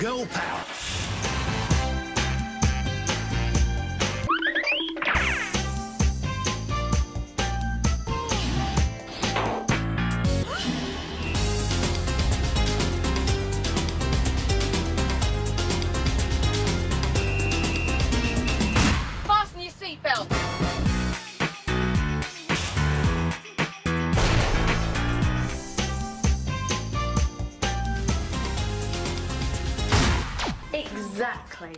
Go, pal! Exactly.